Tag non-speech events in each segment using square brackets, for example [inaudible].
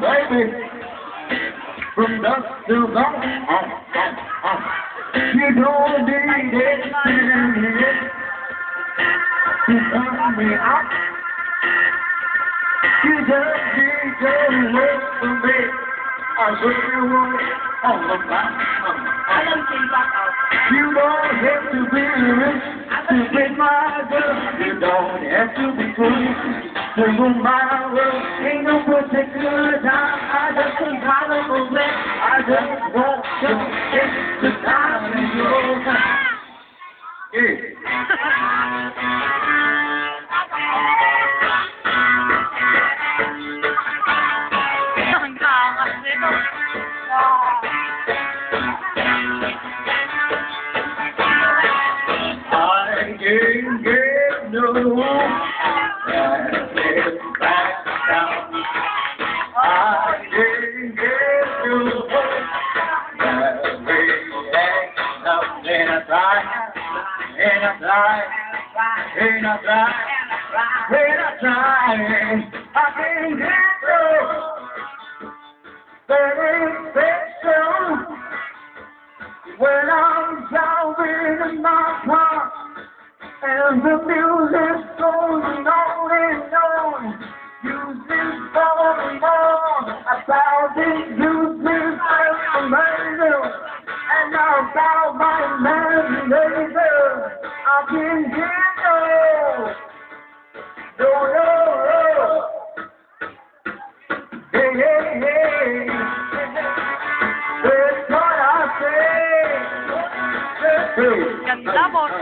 baby. From dusk till dawn. Uh, uh, uh. You don't need it. You turn me out. You just need to look for me. I of my Alam ko yung back. You don't have to be rich to be my girl. You don't have to be cool to rule my world. Ain't no particular I just want to time in your. I can't get no And I try, and I try, and I try, I can't get no satisfaction. When I'm driving in my car and the music's about my imagination. I can get no, no, no. Hey, hey, hey. That's what I say. Hey.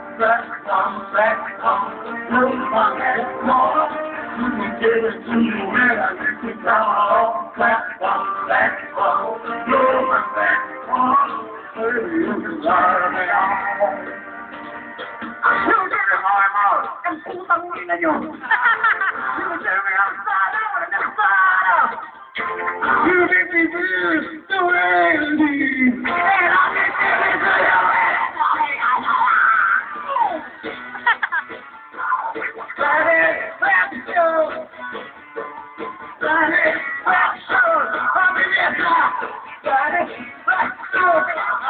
back, come back, come, look, my head, more. You can get it to you when I get you all back, come back, my back, you can me I'm out. Ang putang ina nyo. Shoot it, I'm sana, wala na sana. You make me feel so empty.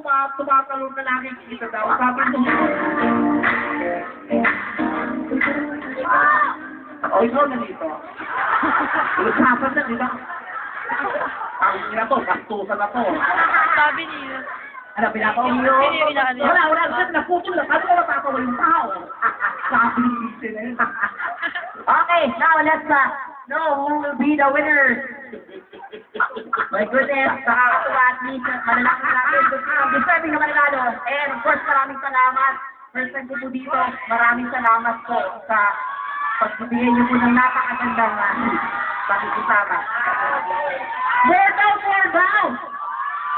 tuma tumatalon na lang yung kita daw. Sabi ko, o ikaw na dito. Usapan na, di ba? Ang na to, bastusan na to. Sabi niya. Ano, pinapauwi yun? Hindi. Wala, wala. Kasi naputol na. Paano ko napapauwi yung tao? Sabi ni Christy na yun. Okay, now let's uh, know who will be the winners. My goodness, nakakatuwa at least malalaki malaki deserving na mananalo. And of course, maraming salamat. First time ko po dito, maraming salamat po sa pagbibigay niyo po ng napakagandang uh, pakikisama. More down, more down!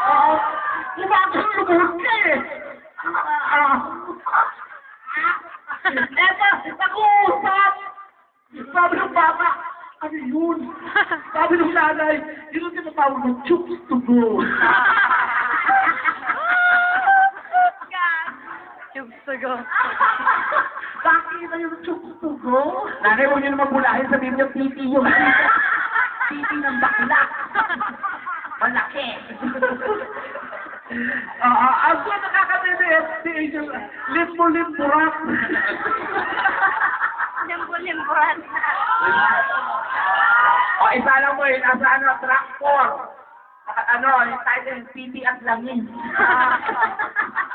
Oo, ka eh! Ah, Eto, nag-uusap! Sabi ng bata, ano yun? Sabi ng nanay, [laughs] [laughs] yun ang tinatawag ng chooks to go. Tubes to go. Bakit na yung chooks to go? Nanay, huwag niyo naman bulahin, sabihin niyo pipi yung [laughs] titi ng bakla. Malaki. Ah, ah, ang so nakakabibis, si Angel, limbo-limburat. Limbo-limburan. o, isa lang mo yun, nasa ano, track 4. Ano, yung title, Piti at Langin. [laughs]